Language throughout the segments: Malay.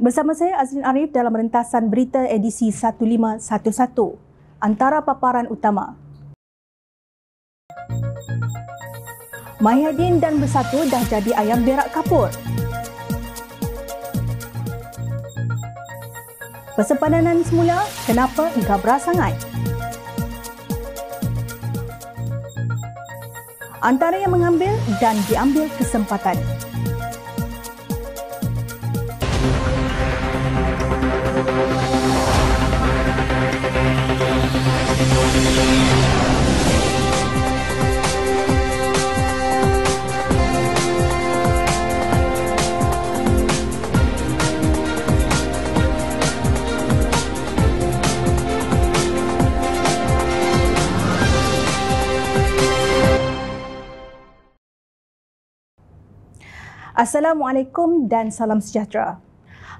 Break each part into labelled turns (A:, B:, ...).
A: Bersama saya Azrin Arif dalam rentasan berita edisi 1511. Antara paparan utama. Mayadin dan Bersatu dah jadi ayam berak kapur. Persempadanan semula, kenapa gabra sangat? Antara yang mengambil dan diambil kesempatan. Assalamualaikum dan salam sejahtera.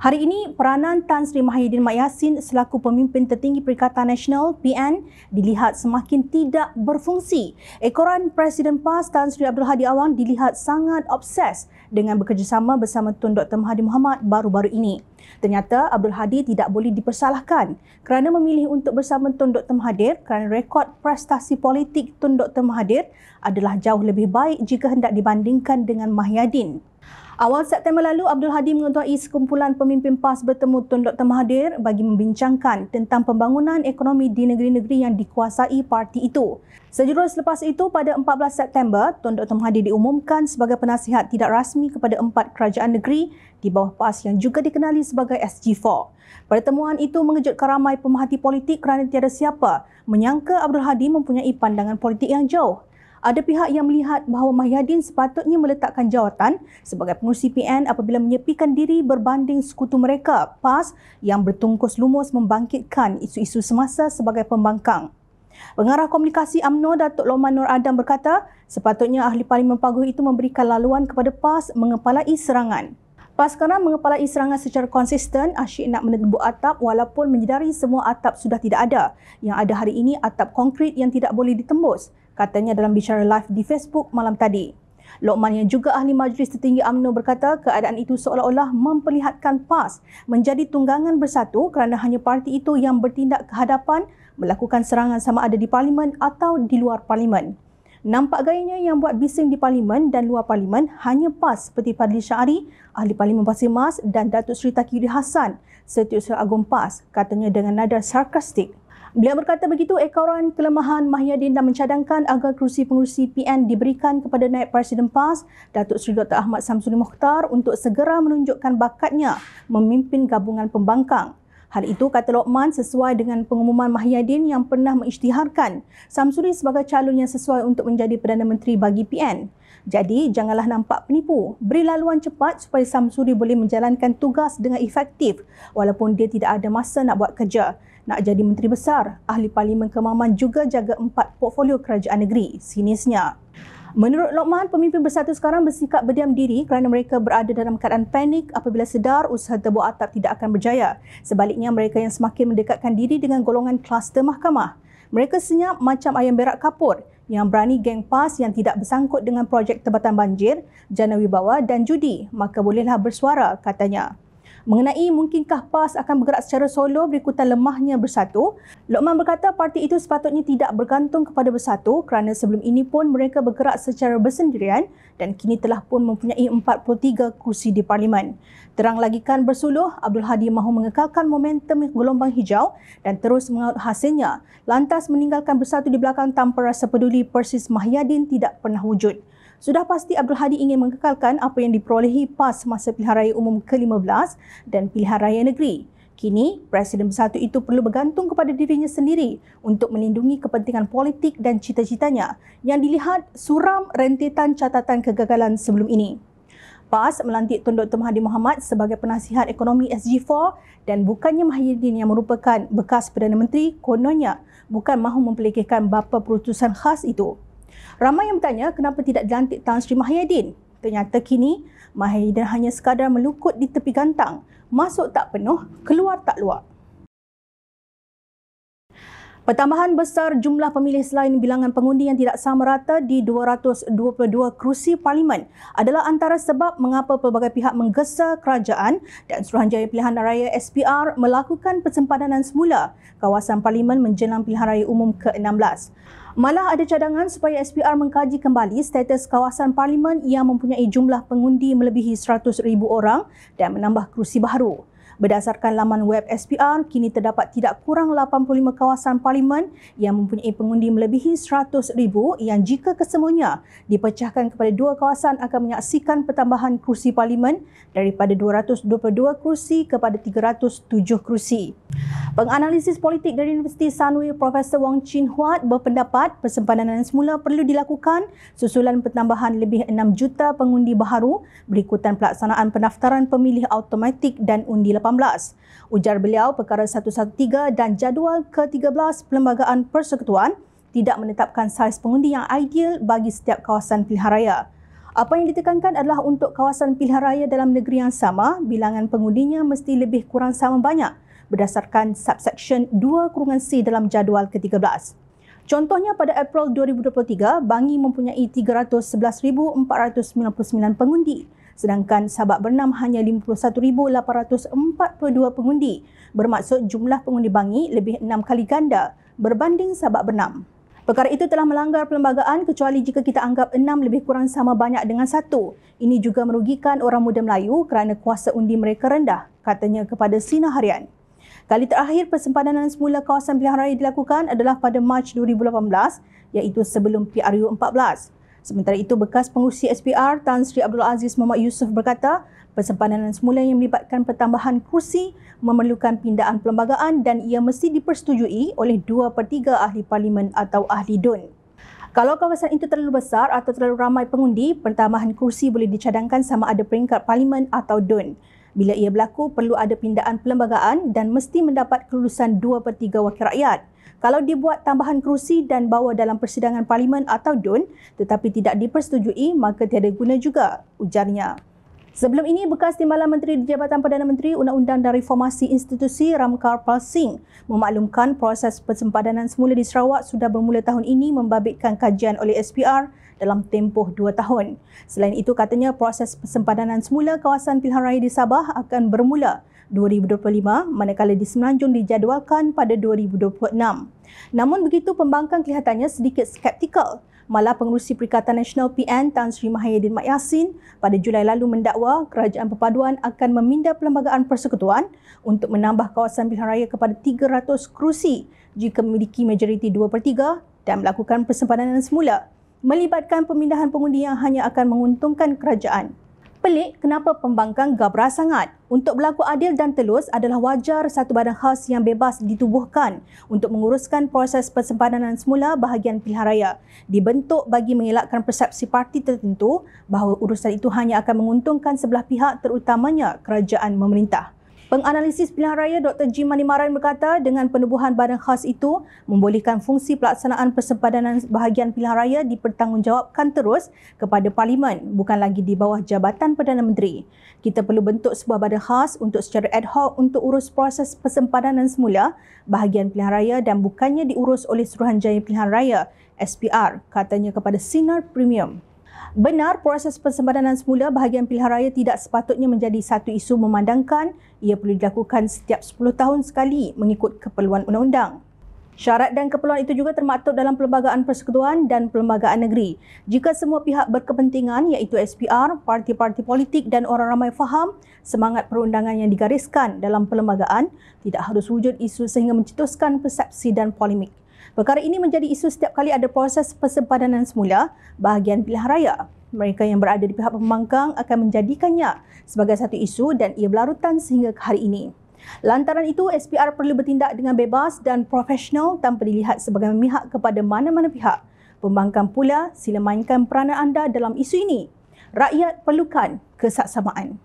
A: Hari ini, peranan Tan Sri Mahidin Mak Yassin selaku pemimpin tertinggi Perikatan Nasional PN dilihat semakin tidak berfungsi. Ekoran Presiden PAS Tan Sri Abdul Hadi Awang dilihat sangat obses dengan bekerjasama bersama Tun Dr. Mahathir Mohamad baru-baru ini. Ternyata Abdul Hadi tidak boleh dipersalahkan kerana memilih untuk bersama Tun Dr. Mahathir kerana rekod prestasi politik Tun Dr. Mahathir adalah jauh lebih baik jika hendak dibandingkan dengan Mahyadin. Awal September lalu, Abdul Hadi mengetuai sekumpulan pemimpin PAS bertemu Tun Dr. Mahathir bagi membincangkan tentang pembangunan ekonomi di negeri-negeri yang dikuasai parti itu. Sejurus selepas itu, pada 14 September, Tun Dr. Mahathir diumumkan sebagai penasihat tidak rasmi kepada empat kerajaan negeri di bawah PAS yang juga dikenali sebagai SG4. Pertemuan itu mengejutkan ramai pemerhati politik kerana tiada siapa menyangka Abdul Hadi mempunyai pandangan politik yang jauh ada pihak yang melihat bahawa Mahyadin sepatutnya meletakkan jawatan sebagai pengurusi PN apabila menyepikan diri berbanding sekutu mereka PAS yang bertungkus lumus membangkitkan isu-isu semasa sebagai pembangkang. Pengarah komunikasi AMNO Datuk Loman Nur Adam berkata, sepatutnya ahli parlimen paguh itu memberikan laluan kepada PAS mengepalai serangan. PAS kerana mengepalai serangan secara konsisten, asyik nak menegbu atap walaupun menyedari semua atap sudah tidak ada. Yang ada hari ini atap konkrit yang tidak boleh ditembus katanya dalam bicara live di Facebook malam tadi. Lokman yang juga ahli majlis tertinggi AMNO berkata keadaan itu seolah-olah memperlihatkan PAS menjadi tunggangan bersatu kerana hanya parti itu yang bertindak ke hadapan melakukan serangan sama ada di parlimen atau di luar parlimen. Nampak gayanya yang buat bising di parlimen dan luar parlimen hanya PAS seperti Padli Syari, Ahli Parlimen Pasir Mas dan Datuk Seri Takiri Hassan, Setiausaha Agung PAS, katanya dengan nada sarkastik. Beliau berkata begitu ekoran kelemahan Mahyadin dan mencadangkan agar kerusi pengurusi PN diberikan kepada naib Presiden PAS Datuk Seri Dr. Ahmad Samsuri Mokhtar untuk segera menunjukkan bakatnya memimpin gabungan pembangkang. Hal itu kata Lokman sesuai dengan pengumuman Mahyadin yang pernah mengisytiharkan Samsuri sebagai calon yang sesuai untuk menjadi Perdana Menteri bagi PN. Jadi janganlah nampak penipu. Beri laluan cepat supaya Samsuri boleh menjalankan tugas dengan efektif walaupun dia tidak ada masa nak buat kerja nak jadi menteri besar, ahli parlimen kemaman juga jaga empat portfolio kerajaan negeri, sinisnya. Menurut Lokman, pemimpin bersatu sekarang bersikap berdiam diri kerana mereka berada dalam keadaan panik apabila sedar usaha tebuk atap tidak akan berjaya. Sebaliknya, mereka yang semakin mendekatkan diri dengan golongan kluster mahkamah. Mereka senyap macam ayam berak kapur yang berani geng PAS yang tidak bersangkut dengan projek tebatan banjir, jana wibawa dan judi, maka bolehlah bersuara, katanya. Mengenai mungkinkah PAS akan bergerak secara solo berikutan lemahnya bersatu, Lokman berkata parti itu sepatutnya tidak bergantung kepada bersatu kerana sebelum ini pun mereka bergerak secara bersendirian dan kini telah pun mempunyai 43 kursi di parlimen. Terang lagi kan bersuluh, Abdul Hadi mahu mengekalkan momentum gelombang hijau dan terus mengaut hasilnya. Lantas meninggalkan bersatu di belakang tanpa rasa peduli Persis Mahyadin tidak pernah wujud. Sudah pasti Abdul Hadi ingin mengekalkan apa yang diperolehi PAS semasa pilihan raya umum ke-15 dan pilihan raya negeri. Kini, Presiden Bersatu itu perlu bergantung kepada dirinya sendiri untuk melindungi kepentingan politik dan cita-citanya yang dilihat suram rentetan catatan kegagalan sebelum ini. PAS melantik Tun Dr. Mahathir Mohamad sebagai penasihat ekonomi SG4 dan bukannya Mahyidin yang merupakan bekas Perdana Menteri kononnya bukan mahu mempelikirkan bapa perutusan khas itu. Ramai yang bertanya kenapa tidak dilantik Tan Sri Mahyadin. Ternyata kini Mahyadin hanya sekadar melukut di tepi gantang. Masuk tak penuh, keluar tak luar. Pertambahan besar jumlah pemilih selain bilangan pengundi yang tidak sama rata di 222 kerusi parlimen adalah antara sebab mengapa pelbagai pihak menggesa kerajaan dan Suruhanjaya Pilihan Raya SPR melakukan persempadanan semula kawasan parlimen menjelang pilihan raya umum ke-16. Malah ada cadangan supaya SPR mengkaji kembali status kawasan parlimen yang mempunyai jumlah pengundi melebihi 100,000 orang dan menambah kerusi baru. Berdasarkan laman web SPR, kini terdapat tidak kurang 85 kawasan parlimen yang mempunyai pengundi melebihi 100,000 yang jika kesemuanya dipecahkan kepada dua kawasan akan menyaksikan pertambahan kursi parlimen daripada 222 kursi kepada 307 kursi. Penganalisis politik dari Universiti Sunway Profesor Wong Chin Huat berpendapat persempadanan semula perlu dilakukan susulan pertambahan lebih 6 juta pengundi baharu berikutan pelaksanaan pendaftaran pemilih automatik dan undi 18 Ujar beliau perkara 113 dan jadual ke-13 Perlembagaan Persekutuan tidak menetapkan saiz pengundi yang ideal bagi setiap kawasan pilihan raya. Apa yang ditekankan adalah untuk kawasan pilihan raya dalam negeri yang sama, bilangan pengundinya mesti lebih kurang sama banyak berdasarkan subsection 2 kurungan C dalam jadual ke-13. Contohnya pada April 2023, Bangi mempunyai 311,499 pengundi sedangkan Sabak Bernam hanya 51,842 pengundi. Bermaksud jumlah pengundi Bangi lebih enam kali ganda berbanding Sabak Bernam. Perkara itu telah melanggar perlembagaan kecuali jika kita anggap enam lebih kurang sama banyak dengan satu. Ini juga merugikan orang muda Melayu kerana kuasa undi mereka rendah, katanya kepada Sina Harian. Kali terakhir persempadanan semula kawasan pilihan raya dilakukan adalah pada Mac 2018 iaitu sebelum PRU 14. Sementara itu, bekas pengurusi SPR Tan Sri Abdul Aziz Muhammad Yusof berkata, persempadanan semula yang melibatkan pertambahan kursi memerlukan pindaan perlembagaan dan ia mesti dipersetujui oleh 2 per 3 ahli parlimen atau ahli DUN. Kalau kawasan itu terlalu besar atau terlalu ramai pengundi, pertambahan kursi boleh dicadangkan sama ada peringkat parlimen atau DUN. Bila ia berlaku, perlu ada pindaan perlembagaan dan mesti mendapat kelulusan 2 per 3 wakil rakyat. Kalau dibuat tambahan kerusi dan bawa dalam persidangan parlimen atau DUN tetapi tidak dipersetujui maka tiada guna juga, ujarnya. Sebelum ini, bekas Timbalan Menteri di Jabatan Perdana Menteri Undang-Undang dan Reformasi Institusi Ramkar Pal Singh memaklumkan proses persempadanan semula di Sarawak sudah bermula tahun ini membabitkan kajian oleh SPR dalam tempoh dua tahun. Selain itu, katanya proses persempadanan semula kawasan pilihan raya di Sabah akan bermula 2025 manakala di Semenanjung dijadualkan pada 2026. Namun begitu pembangkang kelihatannya sedikit skeptikal. Malah pengurusi Perikatan Nasional PN Tan Sri Mahyadin Mak Yassin pada Julai lalu mendakwa Kerajaan Perpaduan akan meminda Perlembagaan Persekutuan untuk menambah kawasan pilihan raya kepada 300 kerusi jika memiliki majoriti 2 per 3 dan melakukan persempadanan semula melibatkan pemindahan pengundi yang hanya akan menguntungkan kerajaan. Pelik kenapa pembangkang gabra sangat. Untuk berlaku adil dan telus adalah wajar satu badan khas yang bebas ditubuhkan untuk menguruskan proses persempadanan semula bahagian pilihan raya. Dibentuk bagi mengelakkan persepsi parti tertentu bahawa urusan itu hanya akan menguntungkan sebelah pihak terutamanya kerajaan memerintah. Penganalisis pilihan raya Dr. Jim Manimaran berkata dengan penubuhan badan khas itu membolehkan fungsi pelaksanaan persempadanan bahagian pilihan raya dipertanggungjawabkan terus kepada Parlimen bukan lagi di bawah Jabatan Perdana Menteri. Kita perlu bentuk sebuah badan khas untuk secara ad hoc untuk urus proses persempadanan semula bahagian pilihan raya dan bukannya diurus oleh Suruhanjaya Pilihan Raya SPR katanya kepada Sinar Premium. Benar proses persempadanan semula bahagian pilihan raya tidak sepatutnya menjadi satu isu memandangkan ia perlu dilakukan setiap 10 tahun sekali mengikut keperluan undang-undang. Syarat dan keperluan itu juga termaktub dalam Perlembagaan Persekutuan dan Perlembagaan Negeri. Jika semua pihak berkepentingan iaitu SPR, parti-parti politik dan orang ramai faham semangat perundangan yang digariskan dalam perlembagaan tidak harus wujud isu sehingga mencetuskan persepsi dan polemik. Perkara ini menjadi isu setiap kali ada proses persempadanan semula bahagian pilihan raya. Mereka yang berada di pihak pembangkang akan menjadikannya sebagai satu isu dan ia berlarutan sehingga ke hari ini. Lantaran itu, SPR perlu bertindak dengan bebas dan profesional tanpa dilihat sebagai memihak kepada mana-mana pihak. Pembangkang pula sila mainkan peranan anda dalam isu ini. Rakyat perlukan kesaksamaan.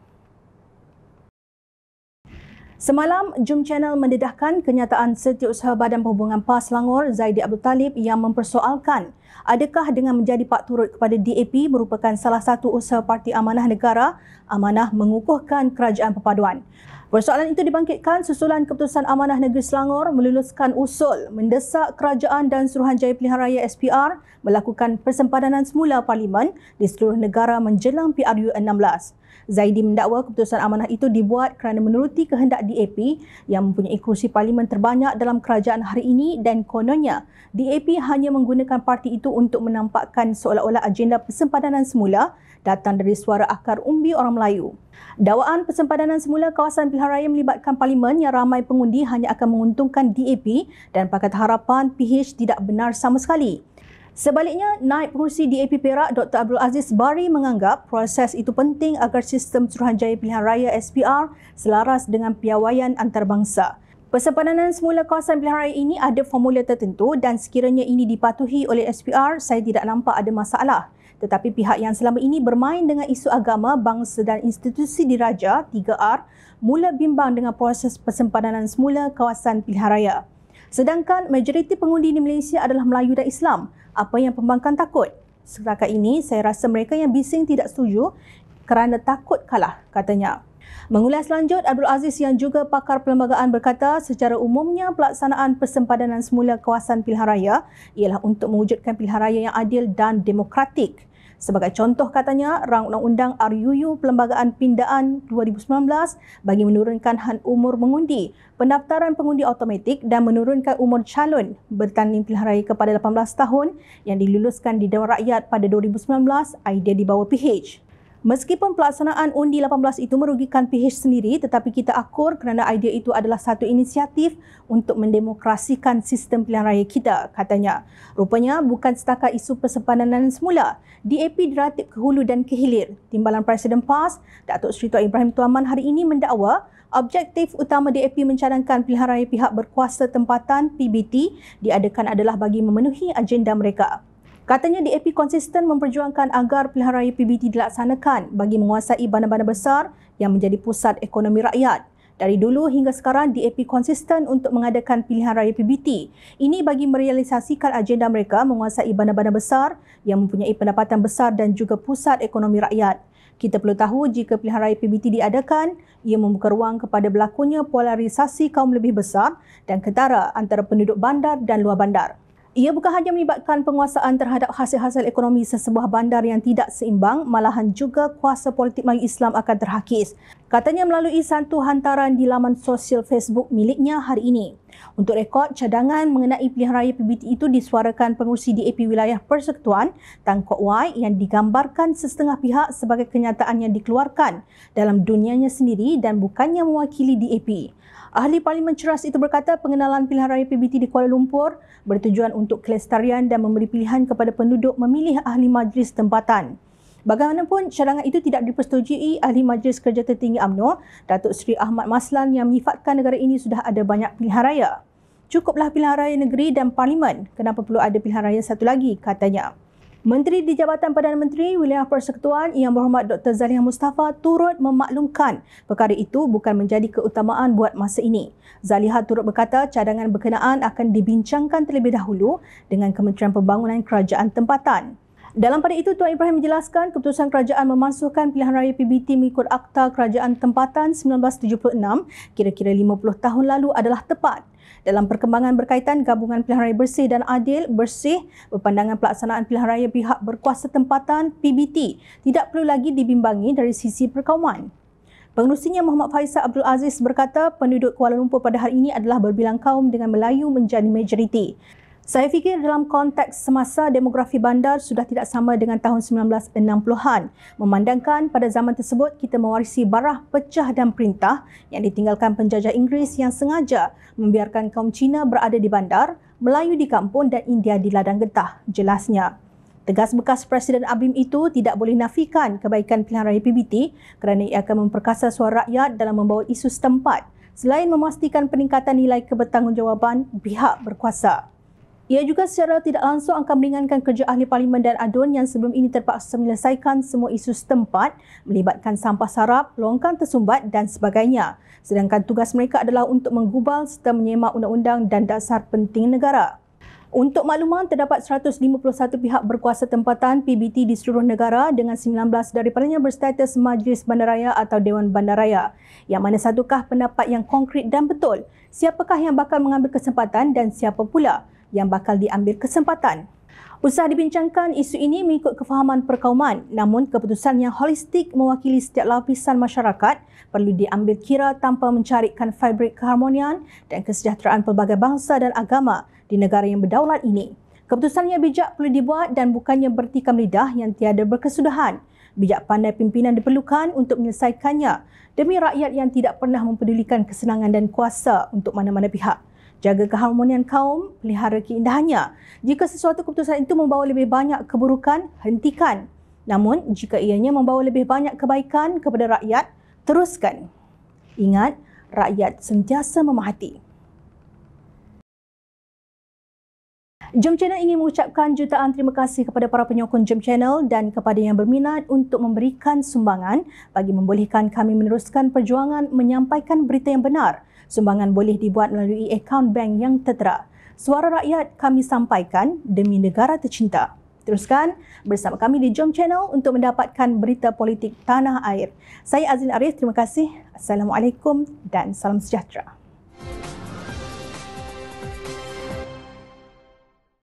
A: Semalam, Jum Channel mendedahkan kenyataan Setiausaha Badan Perhubungan PAS Selangor Zaidi Abdul Talib yang mempersoalkan Adakah dengan menjadi pak turut kepada DAP merupakan salah satu usaha Parti Amanah Negara amanah mengukuhkan kerajaan perpaduan? Persoalan itu dibangkitkan susulan keputusan Amanah Negeri Selangor meluluskan usul mendesak kerajaan dan Suruhanjaya Pilihan Raya SPR melakukan persempadanan semula parlimen di seluruh negara menjelang PRU 16. Zaidi mendakwa keputusan amanah itu dibuat kerana menuruti kehendak DAP yang mempunyai kursi parlimen terbanyak dalam kerajaan hari ini dan kononnya DAP hanya menggunakan parti itu untuk menampakkan seolah-olah agenda persempadanan semula datang dari suara akar umbi orang Melayu. Dakwaan persempadanan semula kawasan pilihan raya melibatkan parlimen yang ramai pengundi hanya akan menguntungkan DAP dan Pakatan Harapan PH tidak benar sama sekali. Sebaliknya, naib pengurusi DAP Perak Dr. Abdul Aziz Bari menganggap proses itu penting agar sistem Suruhanjaya Pilihan Raya SPR selaras dengan piawaian antarabangsa. Persempadanan semula kawasan pilihan raya ini ada formula tertentu dan sekiranya ini dipatuhi oleh SPR, saya tidak nampak ada masalah. Tetapi pihak yang selama ini bermain dengan isu agama, bangsa dan institusi diraja 3R mula bimbang dengan proses persempadanan semula kawasan pilihan raya. Sedangkan majoriti pengundi di Malaysia adalah Melayu dan Islam. Apa yang pembangkang takut? Setakat ini, saya rasa mereka yang bising tidak setuju kerana takut kalah, katanya. Mengulas lanjut, Abdul Aziz yang juga pakar perlembagaan berkata secara umumnya pelaksanaan persempadanan semula kawasan pilihan raya ialah untuk mewujudkan pilihan raya yang adil dan demokratik. Sebagai contoh katanya, rang undang-undang RUU Perlembagaan Pindaan 2019 bagi menurunkan had umur mengundi, pendaftaran pengundi automatik dan menurunkan umur calon bertanding pilihan raya kepada 18 tahun yang diluluskan di Dewan Rakyat pada 2019, idea di bawah PH. Meskipun pelaksanaan undi 18 itu merugikan PH sendiri tetapi kita akur kerana idea itu adalah satu inisiatif untuk mendemokrasikan sistem pilihan raya kita, katanya. Rupanya bukan setakat isu persempadanan semula. DAP diratip ke hulu dan ke hilir. Timbalan Presiden PAS, Datuk Seri Tuan Ibrahim Tuaman hari ini mendakwa objektif utama DAP mencadangkan pilihan raya pihak berkuasa tempatan PBT diadakan adalah bagi memenuhi agenda mereka. Katanya DAP konsisten memperjuangkan agar pilihan raya PBT dilaksanakan bagi menguasai bandar-bandar besar yang menjadi pusat ekonomi rakyat. Dari dulu hingga sekarang, DAP konsisten untuk mengadakan pilihan raya PBT. Ini bagi merealisasikan agenda mereka menguasai bandar-bandar besar yang mempunyai pendapatan besar dan juga pusat ekonomi rakyat. Kita perlu tahu jika pilihan raya PBT diadakan, ia membuka ruang kepada berlakunya polarisasi kaum lebih besar dan ketara antara penduduk bandar dan luar bandar. Ia bukan hanya melibatkan penguasaan terhadap hasil-hasil ekonomi sesebuah bandar yang tidak seimbang, malahan juga kuasa politik Melayu Islam akan terhakis. Katanya melalui satu hantaran di laman sosial Facebook miliknya hari ini. Untuk rekod, cadangan mengenai pilihan raya PBT itu disuarakan pengurusi DAP Wilayah Persekutuan Tan Kok Wai yang digambarkan setengah pihak sebagai kenyataan yang dikeluarkan dalam dunianya sendiri dan bukannya mewakili DAP. Ahli Parlimen Ceras itu berkata pengenalan pilihan raya PBT di Kuala Lumpur bertujuan untuk kelestarian dan memberi pilihan kepada penduduk memilih ahli majlis tempatan. Bagaimanapun, cadangan itu tidak dipersetujui Ahli Majlis Kerja Tertinggi UMNO, Datuk Seri Ahmad Maslan yang menyifatkan negara ini sudah ada banyak pilihan raya. Cukuplah pilihan raya negeri dan parlimen, kenapa perlu ada pilihan raya satu lagi, katanya. Menteri di Jabatan Perdana Menteri Wilayah Persekutuan Yang Berhormat Dr. Zaliha Mustafa turut memaklumkan perkara itu bukan menjadi keutamaan buat masa ini. Zaliha turut berkata cadangan berkenaan akan dibincangkan terlebih dahulu dengan Kementerian Pembangunan Kerajaan Tempatan. Dalam pada itu, Tuan Ibrahim menjelaskan keputusan kerajaan memasukkan pilihan raya PBT mengikut Akta Kerajaan Tempatan 1976 kira-kira 50 tahun lalu adalah tepat dalam perkembangan berkaitan gabungan pilihan raya bersih dan adil bersih berpandangan pelaksanaan pilihan raya pihak berkuasa tempatan PBT tidak perlu lagi dibimbangi dari sisi perkauman. Pengerusinya Muhammad Faisal Abdul Aziz berkata penduduk Kuala Lumpur pada hari ini adalah berbilang kaum dengan Melayu menjadi majoriti. Saya fikir dalam konteks semasa demografi bandar sudah tidak sama dengan tahun 1960-an. Memandangkan pada zaman tersebut kita mewarisi barah pecah dan perintah yang ditinggalkan penjajah Inggeris yang sengaja membiarkan kaum Cina berada di bandar, Melayu di kampung dan India di ladang getah, jelasnya. Tegas bekas Presiden Abim itu tidak boleh nafikan kebaikan pilihan raya PBT kerana ia akan memperkasa suara rakyat dalam membawa isu setempat selain memastikan peningkatan nilai kebertanggungjawaban pihak berkuasa. Ia juga secara tidak langsung akan meringankan kerja ahli parlimen dan adun yang sebelum ini terpaksa menyelesaikan semua isu setempat melibatkan sampah sarap, longkang tersumbat dan sebagainya. Sedangkan tugas mereka adalah untuk menggubal serta menyemak undang-undang dan dasar penting negara. Untuk makluman, terdapat 151 pihak berkuasa tempatan PBT di seluruh negara dengan 19 daripadanya berstatus Majlis Bandaraya atau Dewan Bandaraya. Yang mana satukah pendapat yang konkret dan betul? Siapakah yang bakal mengambil kesempatan dan siapa pula yang bakal diambil kesempatan? Usah dibincangkan isu ini mengikut kefahaman perkauman namun keputusan yang holistik mewakili setiap lapisan masyarakat perlu diambil kira tanpa mencarikan fabrik keharmonian dan kesejahteraan pelbagai bangsa dan agama di negara yang berdaulat ini. Keputusan yang bijak perlu dibuat dan bukannya bertikam lidah yang tiada berkesudahan. Bijak pandai pimpinan diperlukan untuk menyelesaikannya demi rakyat yang tidak pernah mempedulikan kesenangan dan kuasa untuk mana-mana pihak. Jaga keharmonian kaum, pelihara keindahannya. Jika sesuatu keputusan itu membawa lebih banyak keburukan, hentikan. Namun, jika ianya membawa lebih banyak kebaikan kepada rakyat, teruskan. Ingat, rakyat sentiasa memahati. Jom Channel ingin mengucapkan jutaan terima kasih kepada para penyokong Jom Channel dan kepada yang berminat untuk memberikan sumbangan bagi membolehkan kami meneruskan perjuangan menyampaikan berita yang benar. Sumbangan boleh dibuat melalui akaun bank yang tertera. Suara rakyat kami sampaikan demi negara tercinta. Teruskan bersama kami di Jom Channel untuk mendapatkan berita politik tanah air. Saya Azin Arif, terima kasih. Assalamualaikum dan salam sejahtera.